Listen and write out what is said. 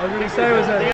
I was going to say was that.